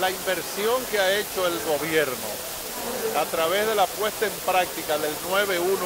la inversión que ha hecho el gobierno a través de la puesta en práctica del 911,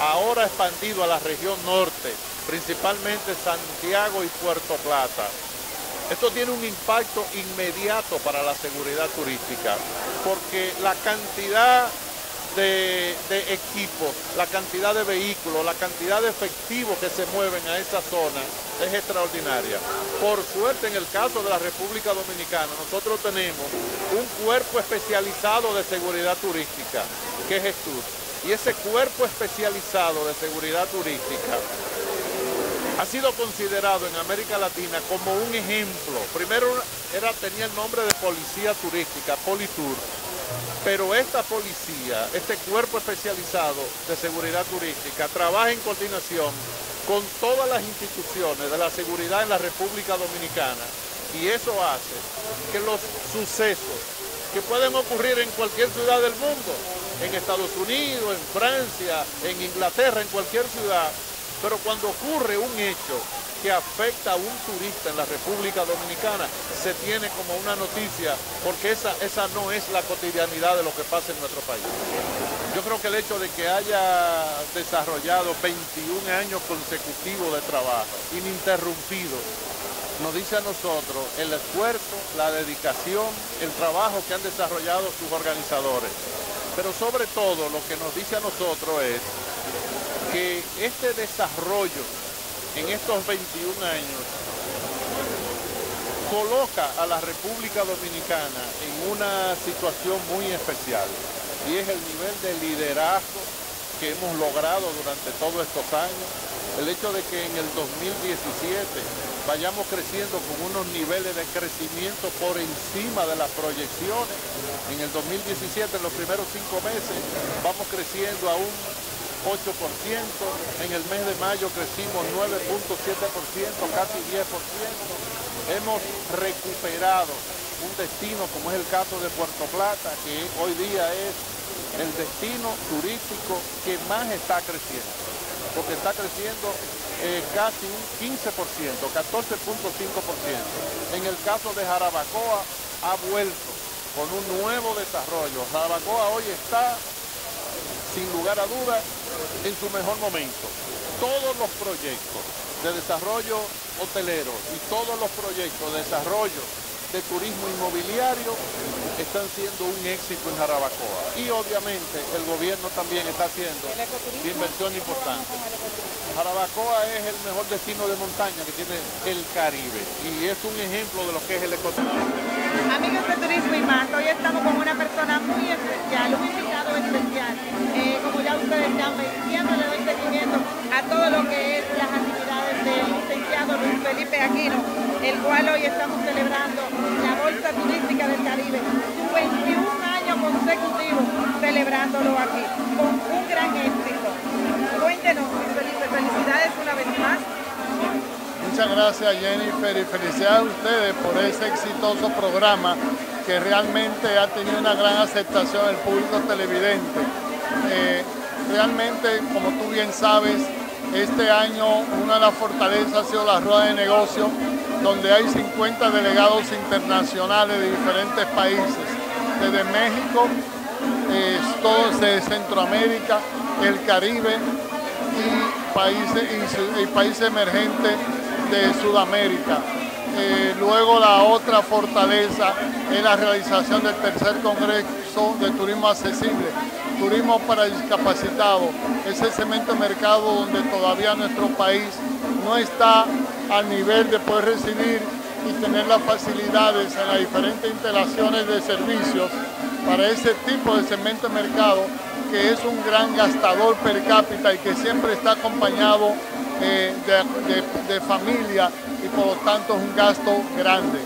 ahora expandido a la región norte, principalmente Santiago y Puerto Plata, esto tiene un impacto inmediato para la seguridad turística, porque la cantidad de, equipos, la cantidad de vehículos, la cantidad de efectivos que se mueven a esa zona es extraordinaria. Por suerte, en el caso de la República Dominicana, nosotros tenemos un cuerpo especializado de seguridad turística, que es Gestur. Y ese cuerpo especializado de seguridad turística ha sido considerado en América Latina como un ejemplo. Primero era, tenía el nombre de Policía Turística, Politur, pero esta policía, este cuerpo especializado de seguridad turística, trabaja en coordinación con todas las instituciones de la seguridad en la República Dominicana. Y eso hace que los sucesos que pueden ocurrir en cualquier ciudad del mundo, en Estados Unidos, en Francia, en Inglaterra, en cualquier ciudad, pero cuando ocurre un hecho que afecta a un turista en la República Dominicana, se tiene como una noticia, porque esa, esa no es la cotidianidad de lo que pasa en nuestro país. Yo creo que el hecho de que haya desarrollado 21 años consecutivos de trabajo, ininterrumpido, nos dice a nosotros el esfuerzo, la dedicación, el trabajo que han desarrollado sus organizadores. Pero sobre todo lo que nos dice a nosotros es que este desarrollo en estos 21 años coloca a la República Dominicana en una situación muy especial y es el nivel de liderazgo que hemos logrado durante todos estos años, el hecho de que en el 2017 vayamos creciendo con unos niveles de crecimiento por encima de las proyecciones, en el 2017 en los primeros cinco meses vamos creciendo a un 8%, en el mes de mayo crecimos 9.7%, casi 10%. Hemos recuperado un destino como es el caso de Puerto Plata, que hoy día es el destino turístico que más está creciendo, porque está creciendo eh, casi un 15%, 14.5%. En el caso de Jarabacoa ha vuelto con un nuevo desarrollo. Jarabacoa hoy está sin lugar a dudas, en su mejor momento. Todos los proyectos de desarrollo hotelero y todos los proyectos de desarrollo de turismo inmobiliario están siendo un éxito en Jarabacoa. Y obviamente el gobierno también está haciendo inversión importante. Jarabacoa es el mejor destino de montaña que tiene el Caribe y es un ejemplo de lo que es el ecoturismo. Amigos de Turismo y más, hoy estamos con una persona muy especial, un invitado especial. Eh, como ya ustedes saben, siempre le doy seguimiento a todo lo que es las actividades del licenciado Luis Felipe Aquino, el cual hoy estamos celebrando la Bolsa Turística del Caribe, su 21 años consecutivos celebrándolo aquí, con un gran éxito. Cuéntenos, Luis Felipe, felicidades una vez más Muchas gracias Jennifer y felicidades a ustedes por ese exitoso programa que realmente ha tenido una gran aceptación del público televidente. Eh, realmente, como tú bien sabes, este año una de las fortalezas ha sido la rueda de negocio, donde hay 50 delegados internacionales de diferentes países, desde México, eh, todos de Centroamérica, el Caribe y países, y países emergentes de Sudamérica. Eh, luego la otra fortaleza es la realización del tercer Congreso de Turismo Accesible, Turismo para Discapacitados, ese cemento mercado donde todavía nuestro país no está al nivel de poder recibir y tener las facilidades en las diferentes instalaciones de servicios para ese tipo de cemento mercado que es un gran gastador per cápita y que siempre está acompañado eh, de, familia y por lo tanto es un gasto grande.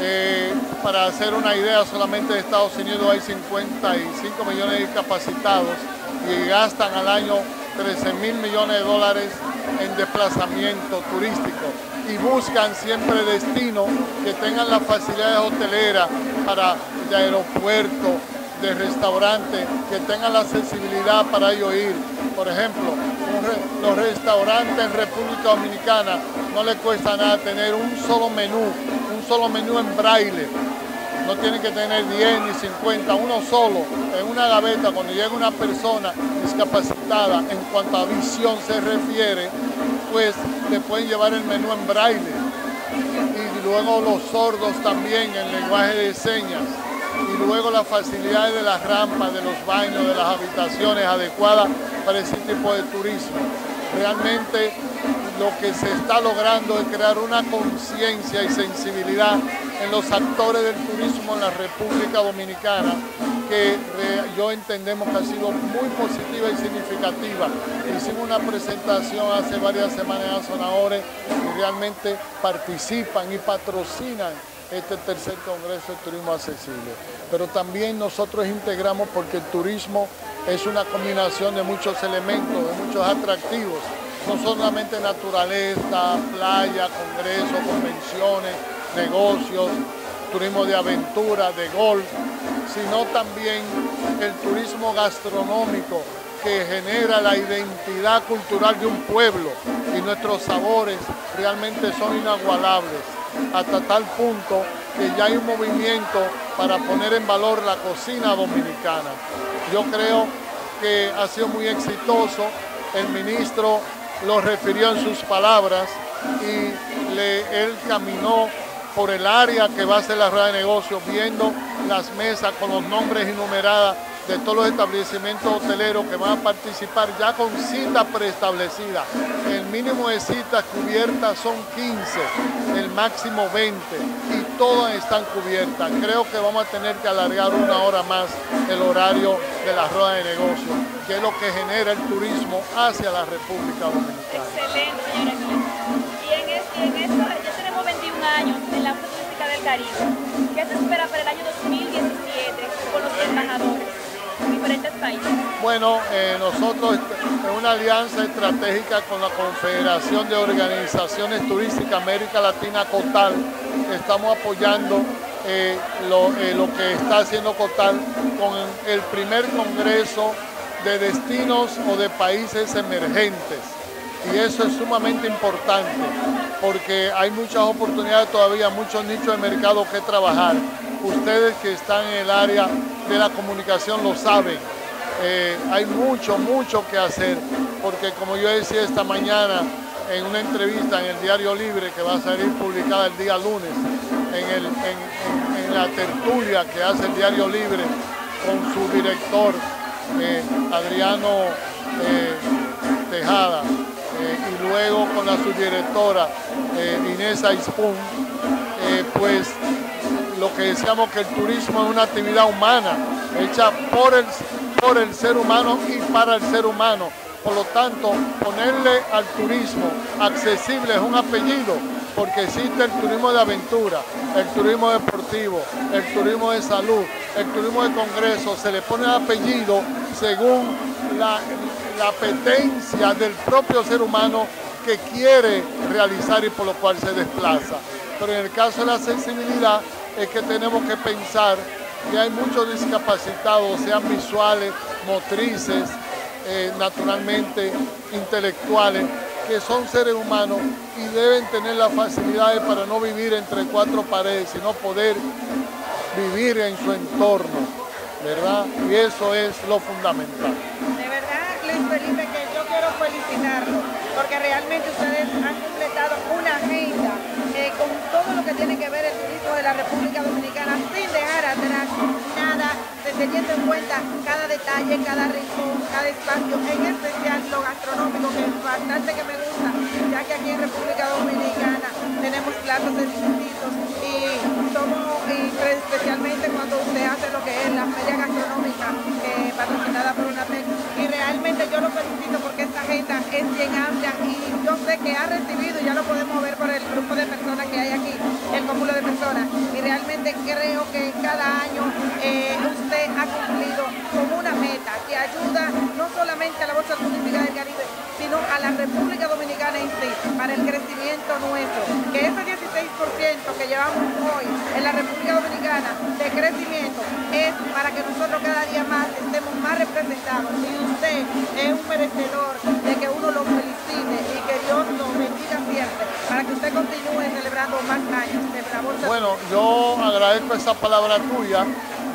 Eh, para hacer una idea, solamente en Estados Unidos hay 55 millones de discapacitados y gastan al año 13 mil millones de dólares en desplazamiento turístico y buscan siempre destinos que tengan las facilidades hoteleras para de aeropuerto, de restaurantes, que tengan la accesibilidad para ello ir. Por ejemplo, los restaurantes en República Dominicana no les cuesta nada tener un solo menú, un solo menú en braille. No tiene que tener 10 ni 50, uno solo, en una gaveta, cuando llega una persona discapacitada en cuanto a visión se refiere, pues le pueden llevar el menú en braille. Y luego los sordos también en lenguaje de señas. Y luego las facilidades de las rampas, de los baños, de las habitaciones adecuadas para ese tipo de turismo. Realmente lo que se está logrando es crear una conciencia y sensibilidad en los actores del turismo en la República Dominicana que yo entendemos que ha sido muy positiva y significativa. Hicimos una presentación hace varias semanas en Sonadores y realmente participan y patrocinan este tercer Congreso de Turismo Accesible. Pero también nosotros integramos porque el turismo es una combinación de muchos elementos, de muchos atractivos, no solamente naturaleza, playa, congresos, convenciones, negocios, turismo de aventura, de golf, sino también el turismo gastronómico que genera la identidad cultural de un pueblo. Y nuestros sabores realmente son inagualables, hasta tal punto que ya hay un movimiento para poner en valor la cocina dominicana. Yo creo que ha sido muy exitoso, el ministro lo refirió en sus palabras y él caminó por el área que va a ser la rueda de negocios, viendo las mesas con los nombres enumeradas de todos los establecimientos hoteleros que van a participar ya con cita preestablecida. El mínimo de citas cubiertas son 15, el máximo 20 y todas están cubiertas. Creo que vamos a tener que alargar una hora más el horario de la rueda de negocios, que es lo que genera el turismo hacia la República Dominicana. Excelente, señora. Y en, este, en esto ya tenemos 21 años en la Turística del Caribe. ¿Qué se espera para el año 2017 con los embajadores? Bueno, eh, nosotros en una alianza estratégica con la Confederación de Organizaciones Turísticas América Latina, COTAL, estamos apoyando eh, lo, eh, lo que está haciendo COTAL con el primer congreso de destinos o de países emergentes. Y eso es sumamente importante porque hay muchas oportunidades todavía, muchos nichos de mercado que trabajar. Ustedes que están en el área de la comunicación lo saben. Eh, hay mucho, mucho que hacer, porque como yo decía esta mañana en una entrevista en el Diario Libre que va a salir publicada el día lunes, en, la tertulia que hace el Diario Libre con su director eh, Adriano eh, Tejada y luego con la subdirectora Inés Aispun, pues que decíamos que el turismo es una actividad humana, hecha por el, por el ser humano y para el ser humano. Por lo tanto, ponerle al turismo accesible es un apellido, porque existe el turismo de aventura, el turismo deportivo, el turismo de salud, el turismo de congreso, se le pone apellido según la, la apetencia del propio ser humano que quiere realizar y por lo cual se desplaza. Pero en el caso de la accesibilidad, es que tenemos que pensar que hay muchos discapacitados, sean visuales, motrices, eh, naturalmente intelectuales, que son seres humanos y deben tener las facilidades para no vivir entre cuatro paredes, sino poder vivir en su entorno, ¿verdad? Y eso es lo fundamental. De verdad, Luis Felipe, que yo quiero felicitarlo, porque realmente ustedes han completado una agenda todo lo que tiene que ver el turismo de la República Dominicana, sin dejar atrás nada, teniendo en cuenta cada detalle, cada rincón, cada espacio, en especial lo gastronómico, que es bastante que me gusta, ya que aquí en República Dominicana tenemos platos exquisitos y somos, especialmente cuando usted hace lo que es la feria gastronómica eh, patrocinada por UNATEC, y realmente yo lo felicito porque esta agenda es bien amplia y yo sé que ha recibido, ya lo podemos de personas que hay aquí, el cúmulo de personas. Y realmente creo que cada año eh, usted ha cumplido con una meta que ayuda no solamente a la Bolsa Turística del Caribe, sino a la República Dominicana en sí, para el crecimiento nuestro. Que ese 16% que llevamos hoy en la República Dominicana de crecimiento es para que nosotros cada día más estemos más representados. Y usted es un merecedor de que uno lo felicite y que Dios lo bendiga siempre Bueno, yo agradezco esa palabra tuya.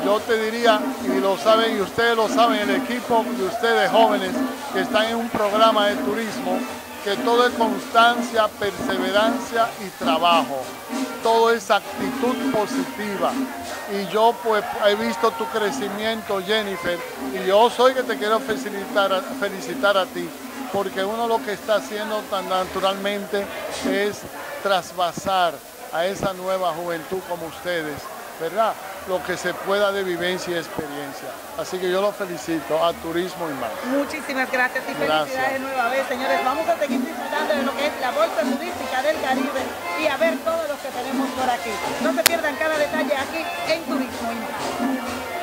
Yo te diría, y lo saben, y ustedes lo saben, el equipo de ustedes jóvenes que están en un programa de turismo, que todo es constancia, perseverancia y trabajo. Todo es actitud positiva. Y yo pues he visto tu crecimiento, Jennifer, y yo soy que te quiero felicitar, felicitar a ti, porque uno lo que está haciendo tan naturalmente es trasvasar a esa nueva juventud como ustedes, ¿verdad? Lo que se pueda de vivencia y experiencia. Así que yo lo felicito a Turismo y más. Muchísimas gracias y Gracias. felicidades nueva vez, señores. Vamos a seguir disfrutando de lo que es la Bolsa Turística del Caribe y a ver todos los que tenemos por aquí. No se pierdan cada detalle aquí en Turismo y más.